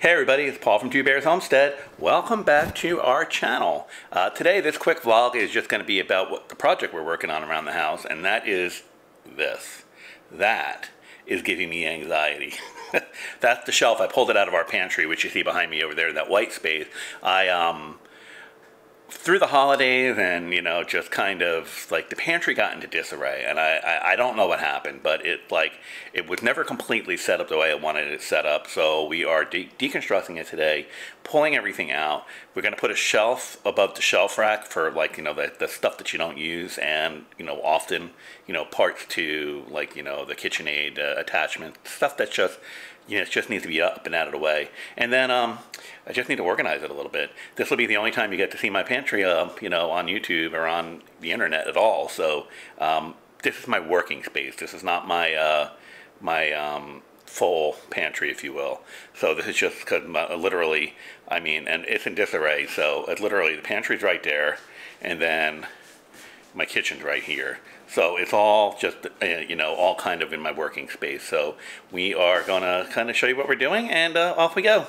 Hey everybody, it's Paul from Two Bears Homestead. Welcome back to our channel. Uh, today this quick vlog is just going to be about what the project we're working on around the house and that is this. That is giving me anxiety. That's the shelf. I pulled it out of our pantry which you see behind me over there, in that white space. I um, through the holidays and you know just kind of like the pantry got into disarray and I, I, I don't know what happened but it like it was never completely set up the way I wanted it set up so we are de deconstructing it today pulling everything out. We're going to put a shelf above the shelf rack for like you know the, the stuff that you don't use and you know often you know parts to like you know the KitchenAid uh, attachment stuff that's just you know, it just needs to be up and out of the way. And then um, I just need to organize it a little bit. This will be the only time you get to see my pantry, uh, you know, on YouTube or on the internet at all. So um, this is my working space. This is not my uh, my um, full pantry, if you will. So this is just because literally, I mean, and it's in disarray. So it's literally, the pantry's right there, and then my kitchen's right here. So it's all just, uh, you know, all kind of in my working space. So we are going to kind of show you what we're doing and uh, off we go.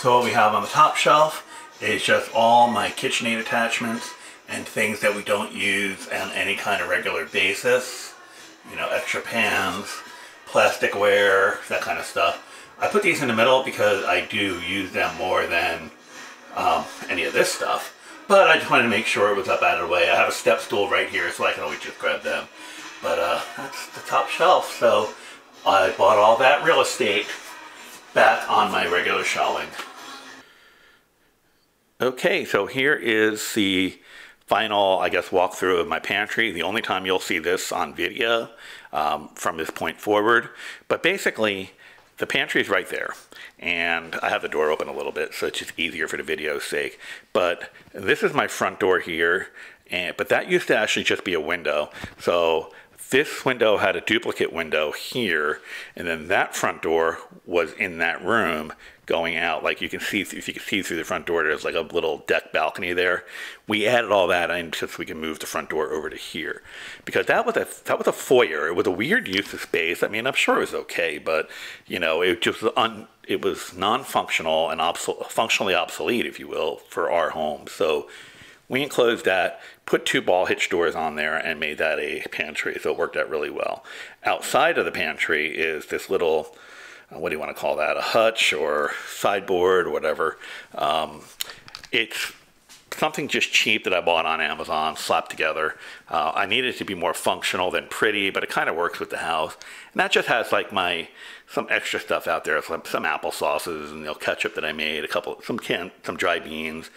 So what we have on the top shelf is just all my KitchenAid attachments and things that we don't use on any kind of regular basis. You know, extra pans, plasticware, that kind of stuff. I put these in the middle because I do use them more than um, any of this stuff. But I just wanted to make sure it was up out of the way. I have a step stool right here so I can always just grab them. But uh, that's the top shelf. So I bought all that real estate back on my regular shelving. Okay, so here is the final, I guess, walkthrough of my pantry. The only time you'll see this on video um, from this point forward. But basically, the pantry is right there. And I have the door open a little bit, so it's just easier for the video's sake. But this is my front door here. And, but that used to actually just be a window. So this window had a duplicate window here, and then that front door was in that room going out. Like you can see, if you can see through the front door, there's like a little deck balcony there. We added all that in so we can move the front door over to here, because that was a that was a foyer. It was a weird use of space. I mean, I'm sure it was okay, but you know, it just un, it was non-functional and obsol functionally obsolete, if you will, for our home. So we enclosed that, put two ball hitch doors on there, and made that a pantry. So it worked out really well. Outside of the pantry is this little uh, what do you want to call that, a hutch or sideboard or whatever. Um, it's something just cheap that I bought on Amazon, slapped together. Uh, I needed it to be more functional than pretty, but it kind of works with the house. And that just has like my some extra stuff out there, some, some apple sauces and you know, ketchup that I made, a couple, some can, some dry beans.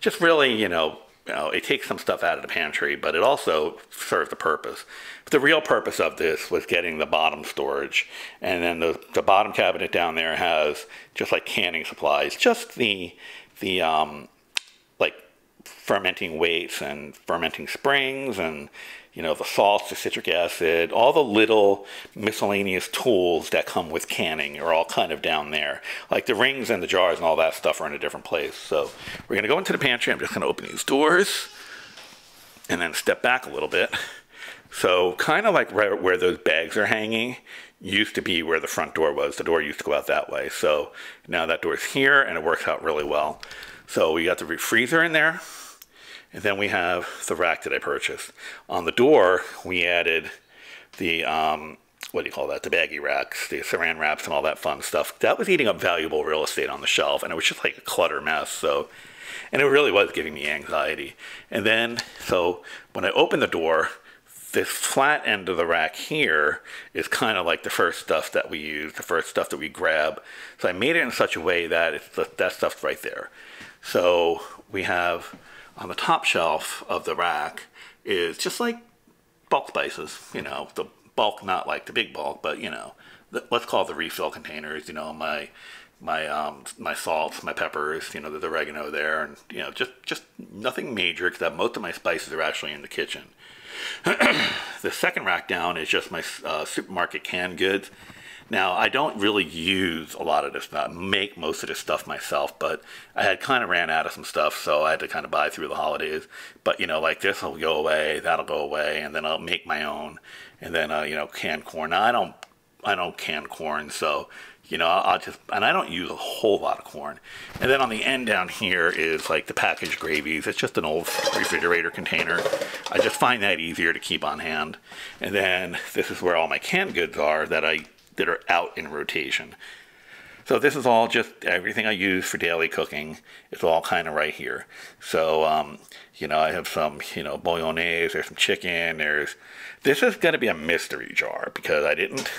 Just really, you know, you know, it takes some stuff out of the pantry, but it also serves a purpose. But the real purpose of this was getting the bottom storage. And then the, the bottom cabinet down there has just like canning supplies, just the, the um, like fermenting weights and fermenting springs and you know, the salts, the citric acid, all the little miscellaneous tools that come with canning are all kind of down there. Like the rings and the jars and all that stuff are in a different place. So we're going to go into the pantry. I'm just going to open these doors and then step back a little bit. So kind of like right where those bags are hanging used to be where the front door was. The door used to go out that way. So now that door's here and it works out really well. So we got the freezer in there. And then we have the rack that I purchased. On the door, we added the, um, what do you call that, the baggy racks, the saran wraps and all that fun stuff. That was eating up valuable real estate on the shelf, and it was just like a clutter mess. So, and it really was giving me anxiety. And then, so when I opened the door, this flat end of the rack here is kind of like the first stuff that we use, the first stuff that we grab. So I made it in such a way that it's the, that stuff's right there. So we have on the top shelf of the rack is just like bulk spices, you know, the bulk, not like the big bulk, but you know, the, let's call it the refill containers, you know, my, my, um, my salts, my peppers, you know, the oregano there, and, you know, just, just nothing major, because most of my spices are actually in the kitchen. the second rack down is just my uh, supermarket canned goods. Now, I don't really use a lot of this stuff, make most of this stuff myself, but I had kind of ran out of some stuff, so I had to kind of buy through the holidays. But, you know, like this will go away, that'll go away, and then I'll make my own. And then, uh, you know, canned corn. Now, I don't, I don't can corn, so you know, I'll just, and I don't use a whole lot of corn. And then on the end down here is like the packaged gravies. It's just an old refrigerator container. I just find that easier to keep on hand. And then this is where all my canned goods are that I, that are out in rotation. So this is all just everything I use for daily cooking. It's all kind of right here. So, um, you know, I have some, you know, bolognese, there's some chicken, there's, this is going to be a mystery jar because I didn't,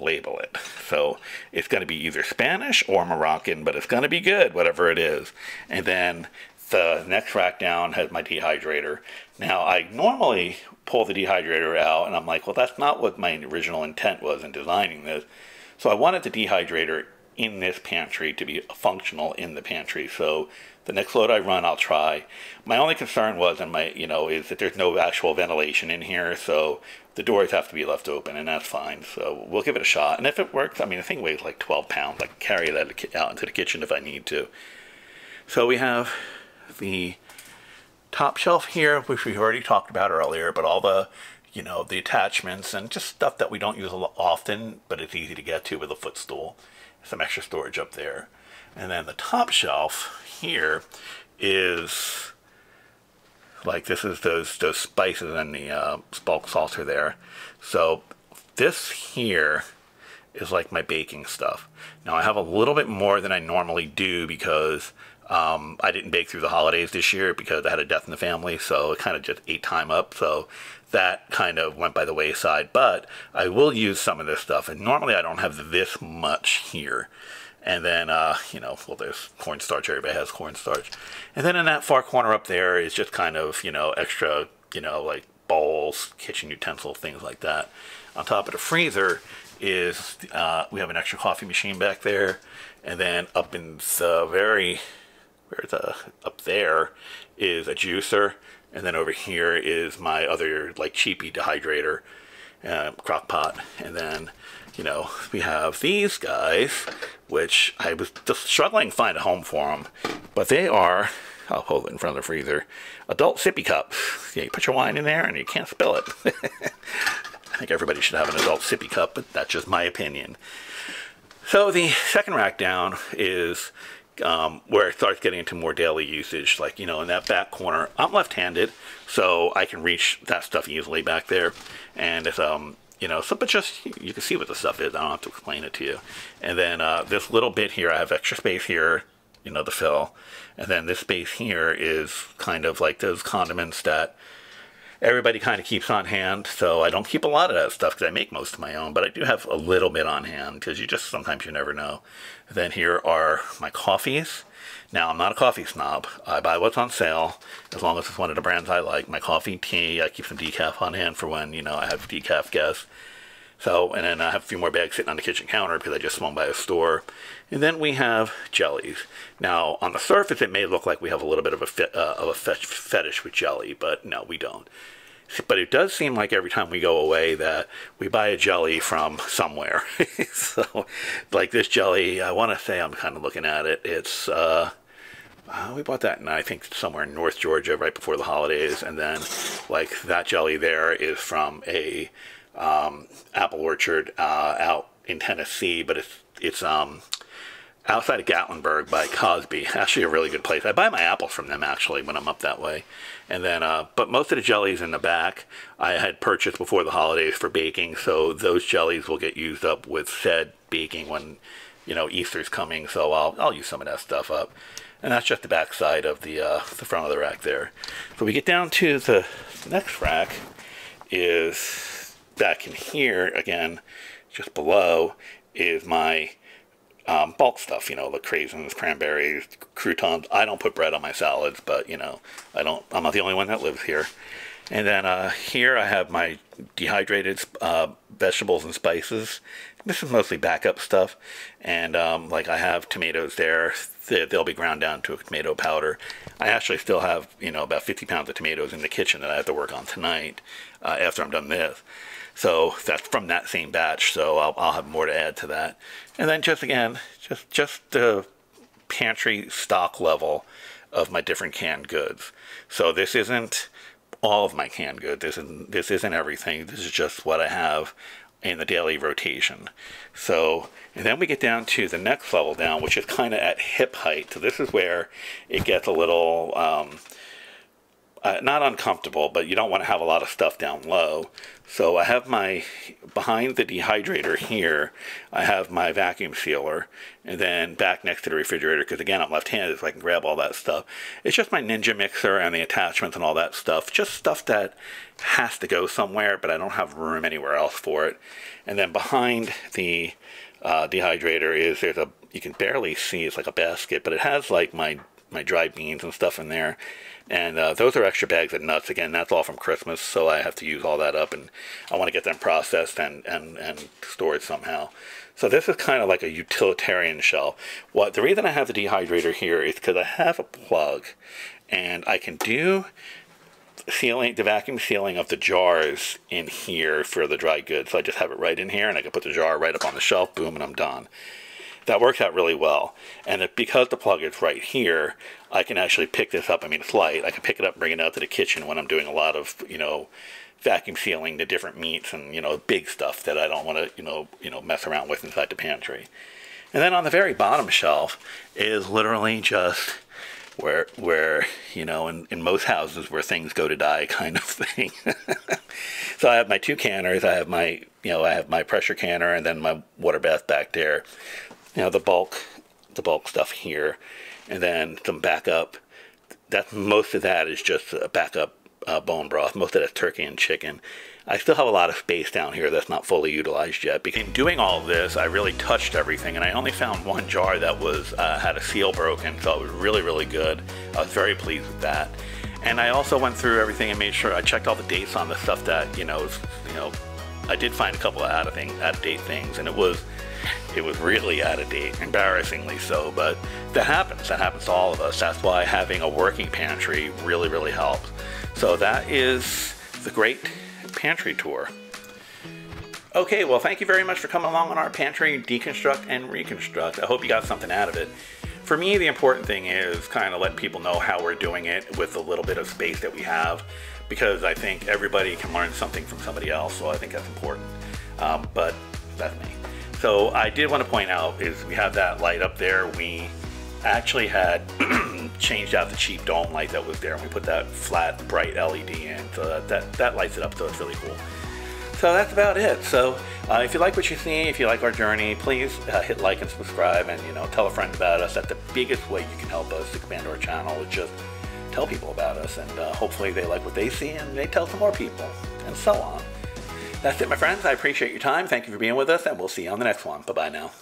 label it. So it's going to be either Spanish or Moroccan, but it's going to be good, whatever it is. And then the next rack down has my dehydrator. Now, I normally pull the dehydrator out, and I'm like, well, that's not what my original intent was in designing this. So I wanted the dehydrator in this pantry to be functional in the pantry. So the next load I run, I'll try. My only concern was, in my, you know, is that there's no actual ventilation in here, so the doors have to be left open, and that's fine. So we'll give it a shot. And if it works, I mean, the thing weighs like 12 pounds. I can carry that out into the kitchen if I need to. So we have the top shelf here, which we've already talked about earlier, but all the, you know, the attachments and just stuff that we don't use a lot often, but it's easy to get to with a footstool. Some extra storage up there. And then the top shelf here is like this is those those spices and the uh, bulk saucer there. So this here is like my baking stuff. Now I have a little bit more than I normally do because um, I didn't bake through the holidays this year because I had a death in the family, so it kind of just ate time up. So that kind of went by the wayside. But I will use some of this stuff, and normally I don't have this much here. And then, uh, you know, well, there's cornstarch. Everybody has cornstarch. And then in that far corner up there is just kind of, you know, extra, you know, like bowls, kitchen utensil, things like that. On top of the freezer is, uh, we have an extra coffee machine back there. And then up in the very, where's the, up there is a juicer. And then over here is my other, like, cheapy dehydrator, uh, crock pot. And then you know, we have these guys, which I was just struggling to find a home for them, but they are, I'll hold it in front of the freezer, adult sippy cups. Yeah, you put your wine in there and you can't spill it. I think everybody should have an adult sippy cup, but that's just my opinion. So the second rack down is um, where it starts getting into more daily usage. Like, you know, in that back corner, I'm left-handed, so I can reach that stuff easily back there. And it's, um, you know, so, but just, you can see what the stuff is. I don't have to explain it to you. And then uh, this little bit here, I have extra space here, you know, the fill. And then this space here is kind of like those condiments that everybody kind of keeps on hand. So I don't keep a lot of that stuff because I make most of my own, but I do have a little bit on hand because you just, sometimes you never know. then here are my coffees. Now, I'm not a coffee snob. I buy what's on sale, as long as it's one of the brands I like. My coffee, tea, I keep some decaf on hand for when, you know, I have decaf guests. So, and then I have a few more bags sitting on the kitchen counter because I just swung by a store. And then we have jellies. Now, on the surface, it may look like we have a little bit of a, uh, of a fetish with jelly, but no, we don't. But it does seem like every time we go away that we buy a jelly from somewhere. so, like this jelly, I want to say I'm kind of looking at it. It's, uh, uh, we bought that in, I think, somewhere in North Georgia right before the holidays. And then, like, that jelly there is from a um, apple orchard uh, out in Tennessee, but it's, it's um, outside of Gatlinburg by Cosby. Actually, a really good place. I buy my apples from them actually when I'm up that way. And then, uh, but most of the jellies in the back I had purchased before the holidays for baking, so those jellies will get used up with said baking when, you know, Easter's coming. So I'll I'll use some of that stuff up. And that's just the back side of the uh, the front of the rack there. So we get down to the next rack is back in here again, just below is my um, bulk stuff, you know, the craisins, cranberries, croutons. I don't put bread on my salads, but you know, I don't. I'm not the only one that lives here. And then uh, here I have my dehydrated uh, vegetables and spices. This is mostly backup stuff, and um, like I have tomatoes there. They'll be ground down to a tomato powder. I actually still have, you know, about 50 pounds of tomatoes in the kitchen that I have to work on tonight uh, after I'm done this. So that's from that same batch. So I'll, I'll have more to add to that. And then just again, just just the pantry stock level of my different canned goods. So this isn't all of my canned goods. This isn't this isn't everything. This is just what I have in the daily rotation. So, and then we get down to the next level down, which is kind of at hip height. So this is where it gets a little, um, uh, not uncomfortable, but you don't want to have a lot of stuff down low. So I have my, behind the dehydrator here, I have my vacuum sealer, and then back next to the refrigerator, because again, I'm left-handed, so I can grab all that stuff. It's just my Ninja mixer and the attachments and all that stuff. Just stuff that has to go somewhere, but I don't have room anywhere else for it. And then behind the uh, dehydrator is, there's a, you can barely see, it's like a basket, but it has like my my dried beans and stuff in there. And uh, those are extra bags of nuts. Again, that's all from Christmas, so I have to use all that up, and I want to get them processed and, and, and stored somehow. So this is kind of like a utilitarian shelf. What the reason I have the dehydrator here is because I have a plug, and I can do sealing the vacuum sealing of the jars in here for the dry goods. So I just have it right in here, and I can put the jar right up on the shelf. Boom, and I'm done that works out really well. And it, because the plug is right here, I can actually pick this up. I mean, it's light. I can pick it up bring it out to the kitchen when I'm doing a lot of, you know, vacuum sealing the different meats and, you know, big stuff that I don't want to, you know, you know, mess around with inside the pantry. And then on the very bottom shelf is literally just where where you know in, in most houses where things go to die kind of thing so i have my two canners i have my you know i have my pressure canner and then my water bath back there you know, the bulk, the bulk stuff here, and then some backup. That most of that is just a backup uh, bone broth. Most of that's turkey and chicken. I still have a lot of space down here that's not fully utilized yet. Because in doing all this, I really touched everything, and I only found one jar that was uh, had a seal broken, so it was really, really good. I was very pleased with that. And I also went through everything and made sure I checked all the dates on the stuff that you know, you know, I did find a couple of out of thing, out of date things, and it was it was really out of date, embarrassingly so, but that happens. That happens to all of us. That's why having a working pantry really, really helps. So that is the great pantry tour. Okay, well, thank you very much for coming along on our pantry deconstruct and reconstruct. I hope you got something out of it. For me, the important thing is kind of letting people know how we're doing it with a little bit of space that we have, because I think everybody can learn something from somebody else, so I think that's important. Um, but that's me. So I did want to point out is we have that light up there. We actually had changed out the cheap dome light that was there and we put that flat bright LED in so that, that, that lights it up so it's really cool. So that's about it. So uh, if you like what you see, if you like our journey, please uh, hit like and subscribe and you know tell a friend about us. That's the biggest way you can help us expand our channel is just tell people about us and uh, hopefully they like what they see and they tell some more people and so on. That's it, my friends. I appreciate your time. Thank you for being with us, and we'll see you on the next one. Bye bye now.